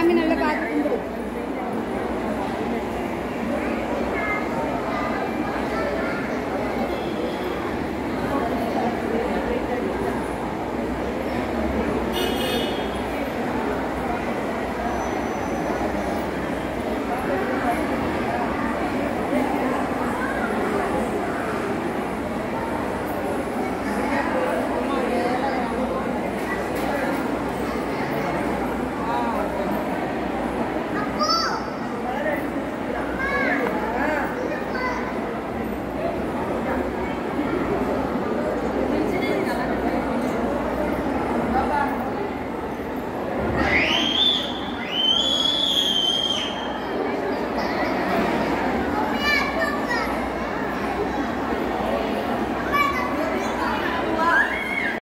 ജാമ്യനുള്ള പാകത്തിന്റെ